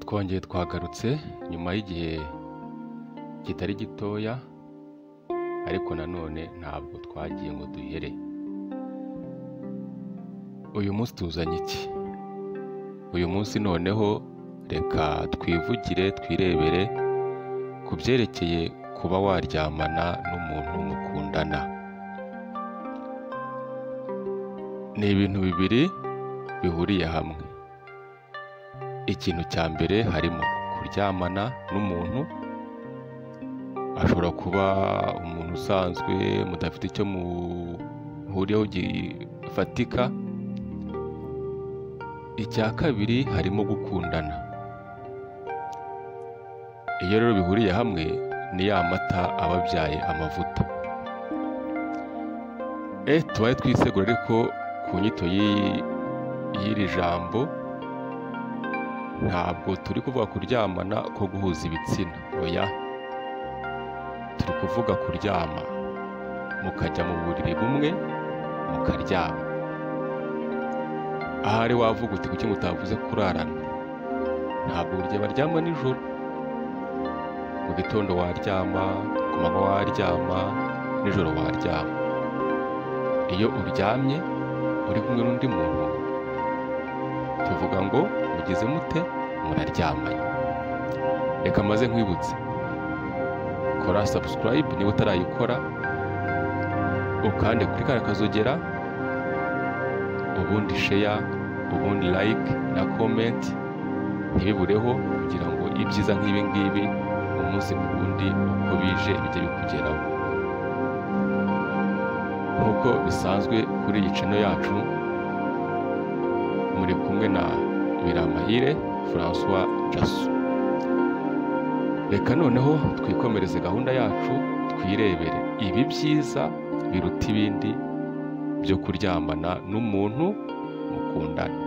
Twongeye twagarutse nyuma y'igihe kitari gitoya ariko nanone ntabwo twagiye ngo duhere. Uyu munsi tuzanye iki? Uyu munsi noneho reka twivugire twirebere ku byerekeye kuba waryamana n'umuntu mukundana. Ni ibintu bibiri bihuriye hamwe. Ikintu cya mbere harimo kuryamana n'umuntu ashobora kuba umuntu usanzwe mudafite icyo muhuriyeho gifatika. Icya kabiri harimo gukundana. Iyo rero bihuriye hamwe ni ya mata aba abyaye amavuta. E tubaye twisegura ariko ku nyito y'iri jambo ntabwo turi kuvuga kuryamana ko guhuza ibitsina. Oya. Turi kuvuga kuryama. Mukajya mu buriri bumwe mukaryama. Ahari wavuga uti kuki mutavuze kurarana? Ntabwo gihe baryama nijoro. Mu gitondo waryama ku manywa waryama nijoro waryama. Iyo uryamye uri kumwe n'undi muntu. Tuvuga ngo mugize mute muraryamanye. Reka maze nkwibutse. Kora subscribe niba utarayikora ukande kuri kariya kazogera ubundi share ubundi like na comment ntibibureho kugira ngo ibyiza nk'ibi ngibi umunsi ku wundi uko bije bijye bikugeraho. Nk'uko bisanzwe kuri iyi channel yacu muri kumwe na Biramahire François Jasu reka noneho twikomereze gahunda yacu twirebere. Ibi byiza biruta ibindi byo kuryamana n'umuntu mukundana.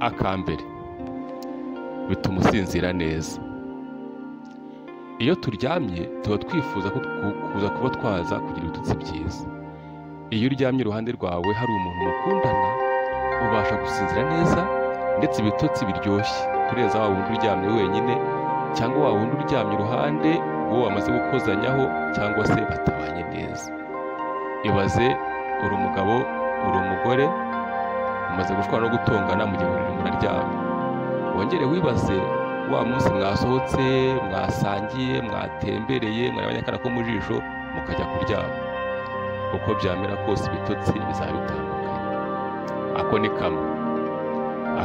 Akambere bituma usinzira neza. Iyo turyamye tuba twifuza ko ku- kuza kuba twaza kugira ibitutsi byiza. Iyo uryamye iruhande rwawe hari umuntu mukundana ubasha gusinzira neza ndetse ibitotsi biryoshye. Kureza wa wundi uryamye wenyine cyangwa wa wundi uryamye iruhande uwo wamaze gukozanyaho cyangwa se batabanye neza. Ibaze uri umugabo uri umugore umaze gushwana no gutongana mu gihe buriri muraryamye wongere wibaze wa munsi mwasohotse mwasangiye mwatembereye mwarabanye akana ko mu jisho mukajya kuryama. Uko byamera kose ibitotsi bizaba bitandukanye ako ni kamwe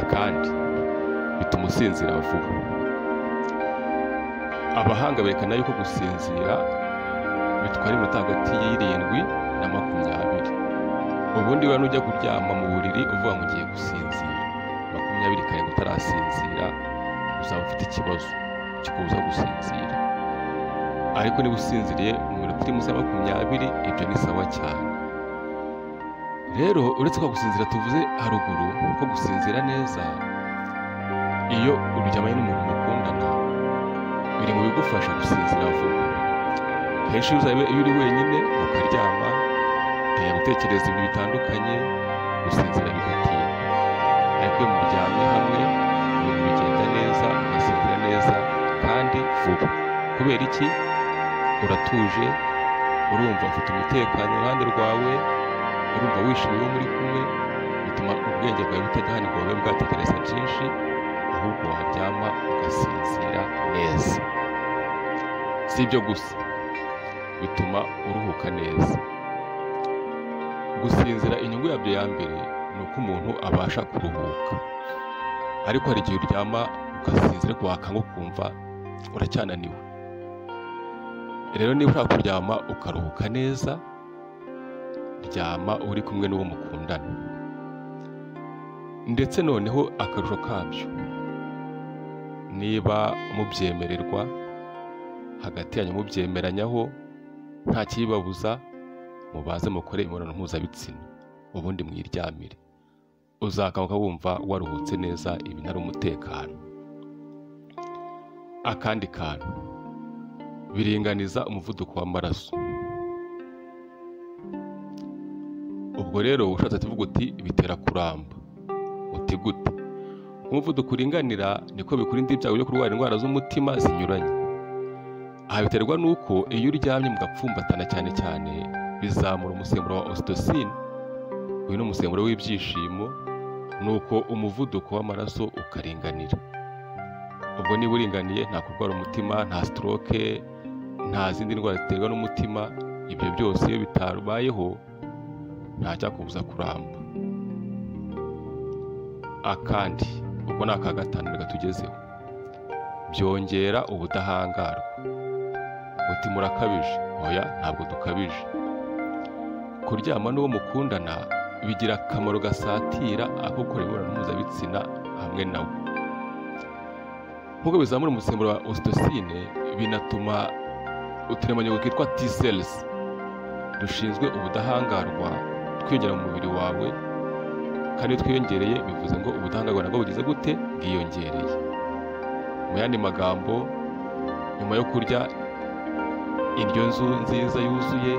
akandi bituma usinzira vuba abahanga berekana yuko gusinzira bitwara iminota hagati y'irindwi na makumyabiri. Ubundi we nujya kuryama mu buriri uvuga ngo ugiye gusinzira. Makumyabiri karindwi utarasinzira uzaba ufite ikibazo kikubuza gusinzira. Ariko niba usinziriye mu minota iri munsi ya makumyabiri ibyo ni sawa cyane. Rero uretse ko gusinzira tuvuze haruguru ko gusinzira neza iyo uryamanye n'umuntu mukundana biri mu bigufasha gusinzira vuba. Kenshi iyo uri wenyine ukaryama utajya gutekereza ibintu bitandukanye gusinzira bigatinda ariko iyo muryamye hamwe ibintu bigenda neza ugasinzira neza kandi vuba. Kubera iki? Uratuje urumva ufite umutekano iruhande rwawe urumva wishimiye uwo muri kumwe bituma ubwenge bwawe ngo bube bwatekereza byinshi ahubwo waryama ugasinzira neza. Si ibyo gusa bituma uruhuka neza. Gusinzira inyungu yabyo ya mbere ni uko umuntu abasha kuruhuka. Ariko hari igihe uryama ugasinzira ariko wakanga ukumva uracyananiwe rero niba ushaka kuryama ukaruhuka neza ryama uri kumwe n'uwo mukundana. Ndetse noneho akarusho kabyo niba mubyemererwa hagati yanyu mubyemeranyaho nta kibibabuza mubaze mukore imibonano mpuzabitsina. Ubundi mwiryamire. Uzakamuka wumva waruhutse neza ibintu ari umutekano. Akandi kantu biringaniza umuvuduko w'amaraso. Ubwo rero ushatse tuvuga uti bitera kuramba. Uti gute? Umuvuduko uringanira niko bikurinda ibyago byo kurwara indwara z'umutima zinyuranye. Aha biterwa n'uko iyo uryamye mugapfumbatana cyane cyane bizamura umusemburo wa oxytocin uyu ni umusemburo w'ibyishimo nuko umuvuduko w'amaraso ukaringanira. Ubwo niba uringaniye nta kurwara umutima nta stroke nta zindi ndwara ziterwa n'umutima ibyo byose iyo bitabayeho nta cyakubuza kuramba. Akandi ubwo ni aka gatanu reka tugezeho. Byongera ubudahangarwa. Uti murakabije. Oya ntabwo dukabije. Kuryama n'uwo mukundana bigira akamaro gasatira ako gukora imibonano mpuzabitsina hamwe nawe nk'uko bizamura umusemburo wa oxytocin binatuma uturemangingo twitwa T cells dushinzwe ubudahangarwa twiyongera mu mubiri wawe kandi iyo twiyongereye bivuze ngo ubudahangarwa nabwo bugize gute? Bwiyongereye. Mu yandi magambo nyuma yo kurya indyo nzu nziza yuzuye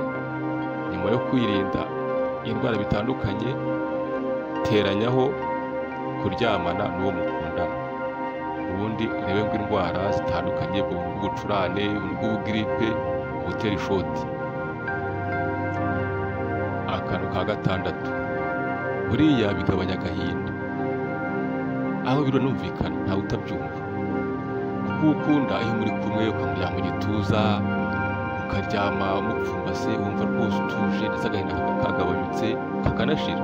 nyuma yo kwirinda indwara bitandukanye teranyaho kuryamana n'uwo mukundana. Ubundi urebe ngo indwara zitandukanye ubuntu bw'ubucurane ubuntu bw'ubugiripe ubutera ishoti. Akantu ka gatandatu buriya bigabanya agahinda. Aho biranumvikana ntawe utabyumva. Kuko ukunda iyo muri kumwe ukamujyana mu gituza ukaryama umupfumbase wumva rwose utuje ndetse agahinda kagabanyutse kakanashira.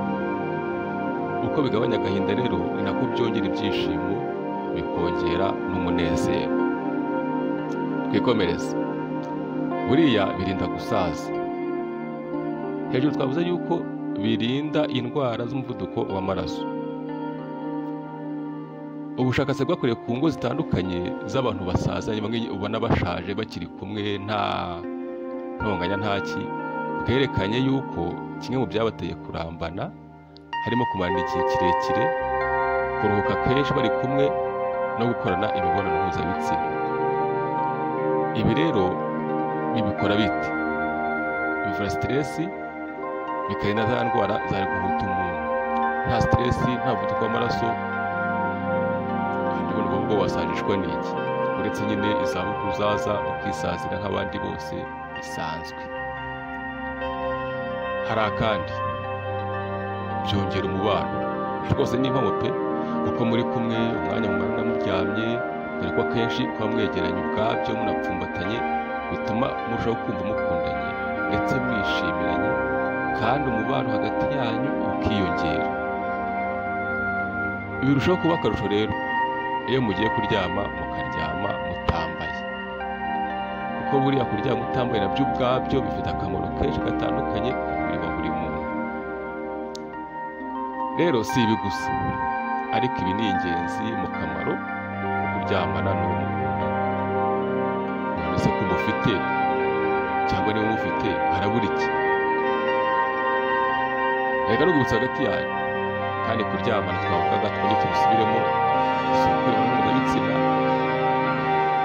Uko bigabanya agahinda rero ni nako byongera ibyishimo bikongera n'umunezero. Twikomereze. Buriya birinda gusaza. Hejuru twavuze yuko birinda indwara z'umuvuduko w'amaraso. Ubushakashatsi bwakorewe ku ngo zitandukanye z'abantu basazanye bamwe ubona bashaje bakiri kumwe nta ntonganya ntaki bwerekanye yuko kimwe mu byabateye kurambana harimo kumarana igihe kirekire kuruhuka kenshi bari kumwe no gukorana imibonano mpuzabitsina. Ibi rero bibikora bite? Bivura siteresi bikarinda za ndwara zari guhuta umuntu. Nta siteresi nta muvuduko w'amaraso. Kandi ubona ubwo wasajishwa n'iki? Uretse nyine izabukuru uzaza ukisazira nk'abandi bose bisanzwe. Hari akandi? Byongera umubano. Rwose ni impamo pe? Kuko muri kumwe umwanya mumarana muryamye dore ko akenshi kuba mwegeranye ubwabyo munapfumbatanye bituma murushaho kumva mukundanye ndetse mwishimiranye kandi umubano hagati yanyu ukiyongera. Birushaho kuba akarusho rero iyo mugiye kuryama mukaryama mutambaye. Kuko buriya kuryama utambaye na byo ubwabyo bifite akamaro kenshi gatandukanye ku mubiri wa buri muntu. Rero si ibi gusa ariko ibi ni ingenzi mu kamaro ko kuryamana n'uwo mukunda none. Se ko mufite cyangwa niba mufite harabura iki? Reka n'urwibutso hagati yanyu kandi kuryamana twavugaga twongere tubisubiremo isuku mpuzabitsina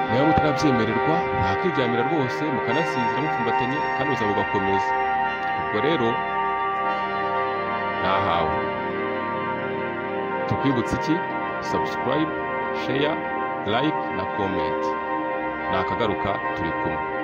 niba mutarabyemererwa mwakwiryamira rwose mukanasinzira mupfumbatanye kandi ubuzima bugakomeza. Ubwo rero ntahawe tukwibutsa iki? Subscribe share like na comment. Nakagaruka turi kumwe.